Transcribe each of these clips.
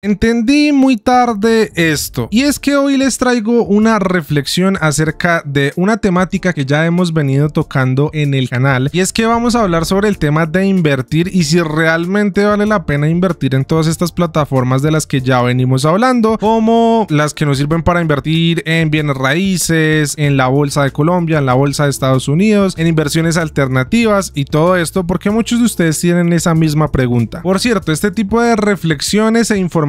Entendí muy tarde esto, y es que hoy les traigo una reflexión acerca de una temática que ya hemos venido tocando en el canal, y es que vamos a hablar sobre el tema de invertir y si realmente vale la pena invertir en todas estas plataformas de las que ya venimos hablando, como las que nos sirven para invertir en bienes raíces, en la bolsa de Colombia, en la bolsa de Estados Unidos, en inversiones alternativas y todo esto, porque muchos de ustedes tienen esa misma pregunta. Por cierto, este tipo de reflexiones e informaciones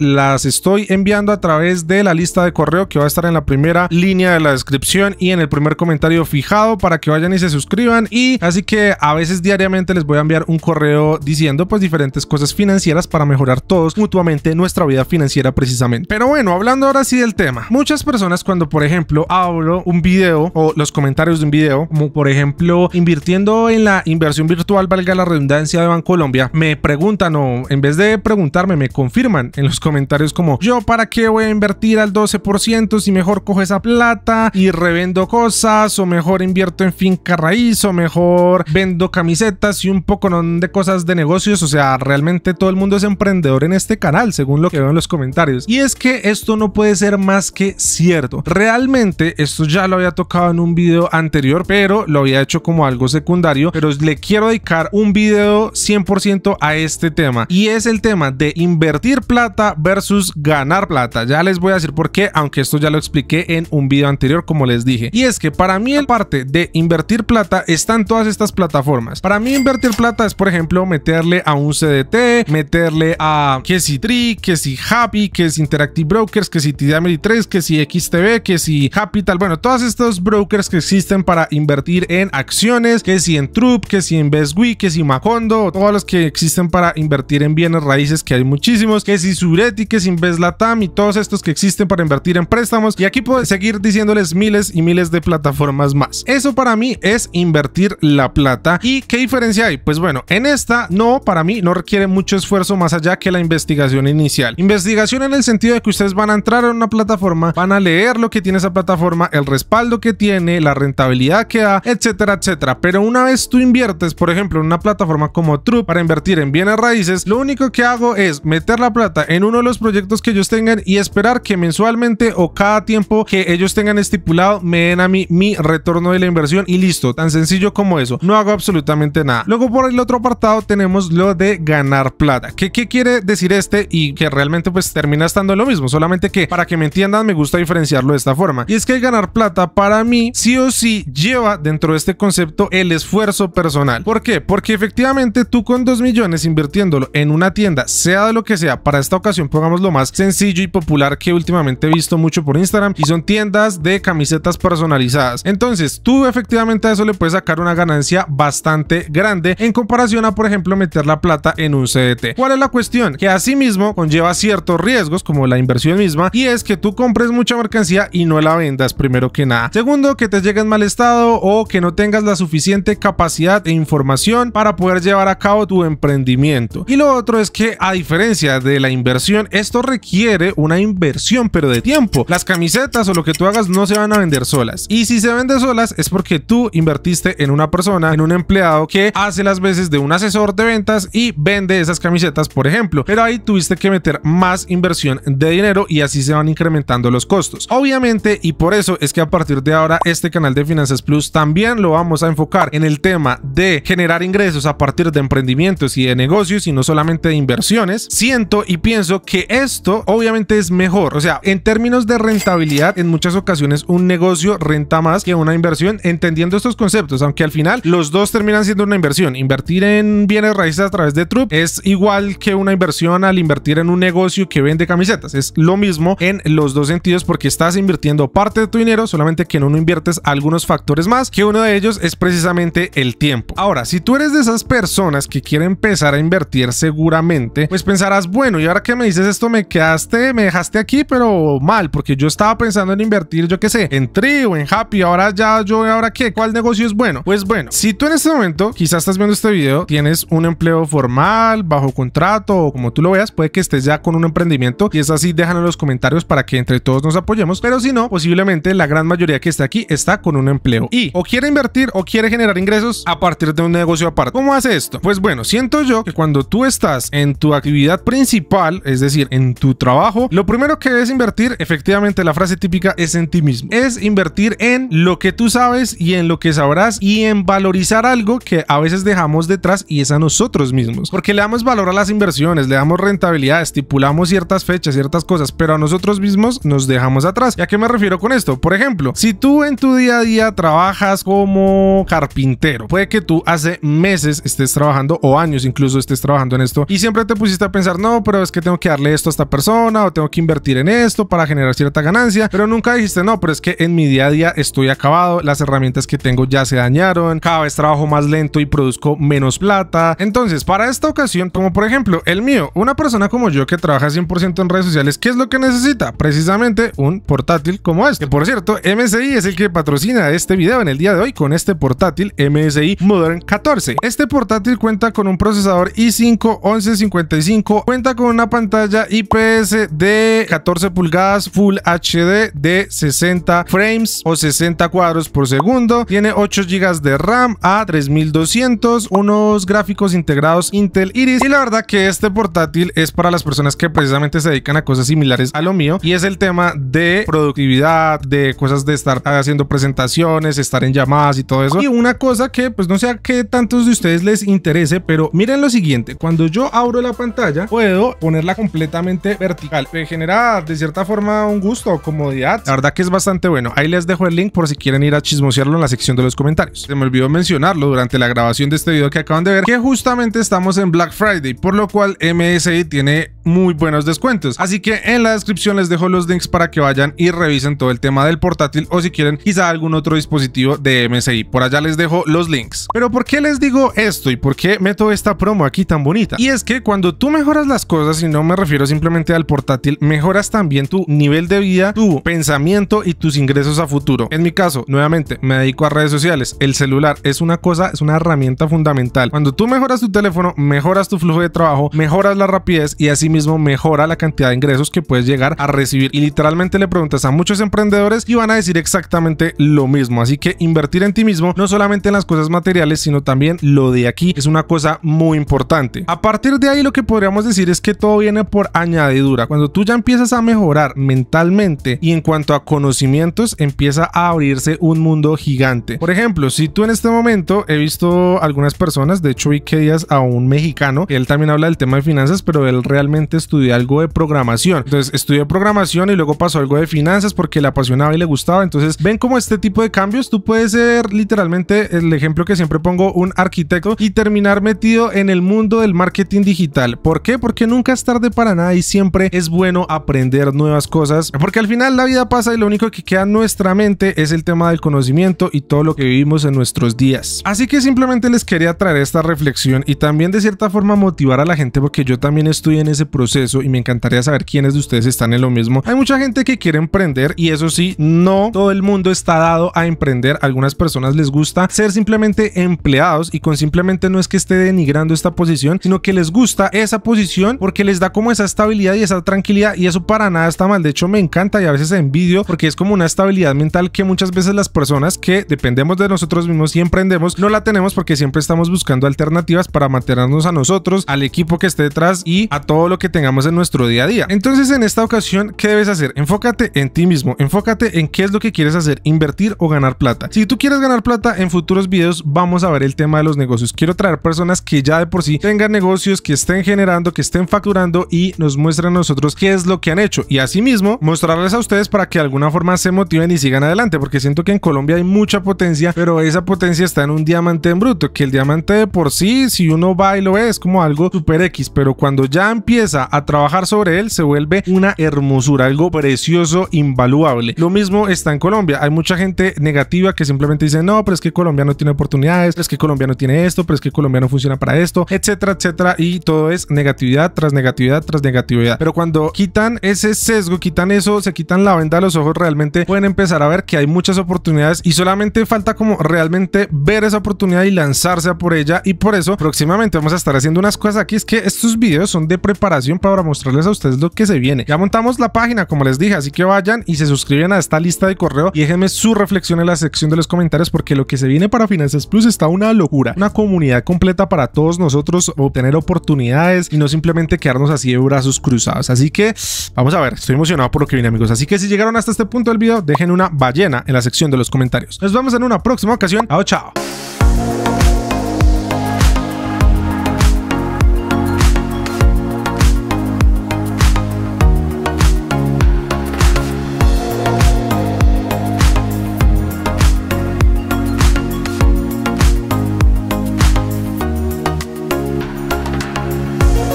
las estoy enviando a través de la lista de correo que va a estar en la primera línea de la descripción y en el primer comentario fijado para que vayan y se suscriban y así que a veces diariamente les voy a enviar un correo diciendo pues diferentes cosas financieras para mejorar todos mutuamente nuestra vida financiera precisamente. Pero bueno, hablando ahora sí del tema, muchas personas cuando por ejemplo hablo un video o los comentarios de un video, como por ejemplo invirtiendo en la inversión virtual, valga la redundancia de Bancolombia, me preguntan o en vez de preguntarme me confirman en los comentarios como yo para qué voy a invertir al 12% si mejor cojo esa plata y revendo cosas o mejor invierto en finca raíz o mejor vendo camisetas y un poco de cosas de negocios. O sea, realmente todo el mundo es emprendedor en este canal según lo que veo en los comentarios. Y es que esto no puede ser más que cierto. Realmente esto ya lo había tocado en un video anterior, pero lo había hecho como algo secundario, pero le quiero dedicar un video 100% a este tema y es el tema de invertir plata versus ganar plata. Ya les voy a decir por qué, aunque esto ya lo expliqué en un video anterior, como les dije. Y es que para mí el parte de invertir plata está en todas estas plataformas. Para mí invertir plata es, por ejemplo, meterle a un CDT, meterle a que si Tree, que si Happy, que si Interactive Brokers, que si TD 3, que si XTB, que si Capital. Bueno, todos estos brokers que existen para invertir en acciones, que si en Troop, que si en BestWe, que si Macondo, todos los que existen para invertir en bienes raíces, que hay muchísimos que si Sureti, que si Inveslatam y todos estos que existen para invertir en préstamos. Y aquí puedo seguir diciéndoles miles y miles de plataformas más. Eso para mí es invertir la plata. ¿Y qué diferencia hay? Pues bueno, en esta no, para mí no requiere mucho esfuerzo más allá que la investigación inicial. Investigación en el sentido de que ustedes van a entrar a una plataforma, van a leer lo que tiene esa plataforma, el respaldo que tiene, la rentabilidad que da, etcétera, etcétera. Pero una vez tú inviertes, por ejemplo, en una plataforma como True para invertir en bienes raíces, lo único que hago es meter la plata en uno de los proyectos que ellos tengan y esperar que mensualmente o cada tiempo que ellos tengan estipulado me den a mí mi retorno de la inversión y listo, tan sencillo como eso. No hago absolutamente nada. Luego por el otro apartado tenemos lo de ganar plata. ¿Qué, qué quiere decir este? Y que realmente pues termina estando lo mismo, solamente que para que me entiendan me gusta diferenciarlo de esta forma. Y es que ganar plata para mí sí o sí lleva dentro de este concepto el esfuerzo personal. ¿Por qué? Porque efectivamente tú con 2 millones invirtiéndolo en una tienda, sea de lo que sea, para esta ocasión pongamos lo más sencillo y popular que últimamente he visto mucho por Instagram y son tiendas de camisetas personalizadas. Entonces tú efectivamente a eso le puedes sacar una ganancia bastante grande en comparación a por ejemplo meter la plata en un CDT. ¿Cuál es la cuestión? Que asimismo conlleva ciertos riesgos como la inversión misma y es que tú compres mucha mercancía y no la vendas primero que nada. Segundo, que te llegue en mal estado o que no tengas la suficiente capacidad e información para poder llevar a cabo tu emprendimiento. Y lo otro es que a diferencia de la inversión esto requiere una inversión, pero de tiempo. Las camisetas o lo que tú hagas no se van a vender solas. Y si se vende solas es porque tú invertiste en una persona, en un empleado que hace las veces de un asesor de ventas y vende esas camisetas, por ejemplo. Pero ahí tuviste que meter más inversión de dinero y así se van incrementando los costos. Obviamente, y por eso es que a partir de ahora este canal de Finanzas Plus también lo vamos a enfocar en el tema de generar ingresos a partir de emprendimientos y de negocios y no solamente de inversiones. Siento y pienso que esto obviamente es mejor. O sea, en términos de rentabilidad, en muchas ocasiones un negocio renta más que una inversión, entendiendo estos conceptos, aunque al final los dos terminan siendo una inversión. Invertir en bienes raíces a través de Troop es igual que una inversión al invertir en un negocio que vende camisetas. Es lo mismo en los dos sentidos porque estás invirtiendo parte de tu dinero, solamente que en uno inviertes algunos factores más, que uno de ellos es precisamente el tiempo. Ahora, si tú eres de esas personas que quieren empezar a invertir seguramente, pues pensarás, bueno, ¿y ahora qué me dices esto, me quedaste, me dejaste aquí, pero mal, porque yo estaba pensando en invertir, yo qué sé, en Tri o en Happy, ahora ya yo, ahora qué, ¿cuál negocio es bueno? Pues bueno, si tú en este momento, quizás estás viendo este video, tienes un empleo formal, bajo contrato o como tú lo veas, puede que estés ya con un emprendimiento y es así, déjalo en los comentarios para que entre todos nos apoyemos, pero si no, posiblemente la gran mayoría que está aquí está con un empleo y o quiere invertir o quiere generar ingresos a partir de un negocio aparte. ¿Cómo hace esto? Pues bueno, siento yo que cuando tú estás en tu actividad principal, es decir, en tu trabajo, lo primero que debes invertir, efectivamente la frase típica es en ti mismo. Es invertir en lo que tú sabes y en lo que sabrás y en valorizar algo que a veces dejamos detrás y es a nosotros mismos. Porque le damos valor a las inversiones, le damos rentabilidad, estipulamos ciertas fechas, ciertas cosas, pero a nosotros mismos nos dejamos atrás. ¿Y a qué me refiero con esto? Por ejemplo, si tú en tu día a día trabajas como carpintero, puede que tú hace meses estés trabajando o años incluso estés trabajando en esto y siempre te pusiste a pensar, no, pero es que tengo que darle esto a esta persona o tengo que invertir en esto para generar cierta ganancia, pero nunca dijiste, no, pero es que en mi día a día estoy acabado, las herramientas que tengo ya se dañaron, cada vez trabajo más lento y produzco menos plata. Entonces, para esta ocasión, como por ejemplo el mío, una persona como yo que trabaja 100% en redes sociales, ¿qué es lo que necesita? Precisamente un portátil como este. Que por cierto, MSI es el que patrocina este video en el día de hoy con este portátil MSI Modern 14. Este portátil cuenta con un procesador i5 1155, cuenta con una pantalla IPS de 14 pulgadas Full HD de 60 frames o 60 cuadros por segundo, tiene 8 GB de RAM a 3200, unos gráficos integrados Intel Iris. Y la verdad que este portátil es para las personas que precisamente se dedican a cosas similares a lo mío. Y es el tema de productividad, de cosas de estar haciendo presentaciones, estar en llamadas y todo eso. Y una cosa que pues no sé a qué tantos de ustedes les interese, pero miren lo siguiente, cuando yo abro la pantalla puedo ponerla completamente vertical, me genera de cierta forma un gusto comodidad, la verdad que es bastante bueno. Ahí les dejo el link por si quieren ir a chismosearlo en la sección de los comentarios. Se me olvidó mencionarlo durante la grabación de este video que acaban de ver, que justamente estamos en Black Friday, por lo cual MSI tiene muy buenos descuentos. Así que en la descripción les dejo los links para que vayan y revisen todo el tema del portátil o si quieren quizá algún otro dispositivo de MSI. Por allá les dejo los links. Pero ¿por qué les digo esto y por qué meto esta promo aquí tan bonita? Y es que cuando tú mejoras las cosas, y no me refiero simplemente al portátil, mejoras también tu nivel de vida, tu pensamiento y tus ingresos a futuro. En mi caso, nuevamente, me dedico a redes sociales. El celular es una cosa, es una herramienta fundamental. Cuando tú mejoras tu teléfono, mejoras tu flujo de trabajo, mejoras la rapidez y así mismo mejora la cantidad de ingresos que puedes llegar a recibir. Y literalmente le preguntas a muchos emprendedores y van a decir exactamente lo mismo. Así que invertir en ti mismo, no solamente en las cosas materiales, sino también lo de aquí, es una cosa muy importante. A partir de ahí lo que podríamos decir es que todo viene por añadidura. Cuando tú ya empiezas a mejorar mentalmente y en cuanto a conocimientos, empieza a abrirse un mundo gigante. Por ejemplo, si tú en este momento he visto algunas personas, de hecho vi que días a un mexicano, él también habla del tema de finanzas, pero él realmente estudió algo de programación. Entonces estudió programación y luego pasó algo de finanzas porque le apasionaba y le gustaba. Entonces ven como este tipo de cambios, tú puedes ser literalmente el ejemplo que siempre pongo, un arquitecto y terminar metido en el mundo del marketing digital. ¿Por qué? Porque nunca es tarde para nada y siempre es bueno aprender nuevas cosas. Porque al final la vida pasa y lo único que queda en nuestra mente es el tema del conocimiento y todo lo que vivimos en nuestros días. Así que simplemente les quería traer esta reflexión y también de cierta forma motivar a la gente porque yo también estoy en ese proceso y me encantaría saber quiénes de ustedes están en lo mismo. Hay mucha gente que quiere emprender y eso sí, no todo el mundo está dado a emprender. algunas personas les gusta ser simplemente empleados y con simplemente no es que esté denigrando esta posición, sino que les gusta esa posición porque les da como esa estabilidad y esa tranquilidad y eso para nada está mal. De hecho me encanta y a veces envidio porque es como una estabilidad mental que muchas veces las personas que dependemos de nosotros mismos y emprendemos no la tenemos porque siempre estamos buscando alternativas para mantenernos a nosotros, al equipo que esté detrás y a todo lo que tengamos en nuestro día a día. Entonces en esta ocasión, ¿qué debes hacer? Enfócate en ti mismo, enfócate en qué es lo que quieres hacer, invertir o ganar plata. Si tú quieres ganar plata, en futuros videos vamos a ver el tema de los negocios. Quiero traer personas que ya de por sí tengan negocios, que estén generando, que estén facturando y nos muestren a nosotros qué es lo que han hecho. Y asimismo, mostrarles a ustedes para que de alguna forma se motiven y sigan adelante, porque siento que en Colombia hay mucha potencia, pero esa potencia está en un diamante en bruto, que el diamante de por sí, si uno va y lo ve, es como algo super X, pero cuando ya empieza a trabajar sobre él, se vuelve una hermosura, algo precioso, invaluable. Lo mismo está en Colombia. Hay mucha gente negativa que simplemente dice, no, pero es que Colombia no tiene oportunidades, es que Colombia no tiene esto, pero es que Colombia no funciona para esto, etcétera, etcétera. Y todo es negatividad tras negatividad tras negatividad. Pero cuando quitan ese sesgo, quitan eso, se quitan la venda de los ojos, realmente pueden empezar a ver que hay muchas oportunidades y solamente falta como realmente ver esa oportunidad y lanzarse a por ella. Y por eso próximamente vamos a estar haciendo unas cosas aquí. Es que estos videos son de preparación para mostrarles a ustedes lo que se viene. Ya montamos la página, como les dije, así que vayan y se suscriben a esta lista de correo y déjenme su reflexión en la sección de los comentarios porque lo que se viene para Finanzas Plus está una locura. Una comunidad completa para todos nosotros obtener oportunidades y no simplemente quedarnos así de brazos cruzados. Así que vamos a ver, estoy emocionado por lo que viene amigos. Así que si llegaron hasta este punto del video, dejen una ballena en la sección de los comentarios. Nos vemos en una próxima ocasión. Chao, chao.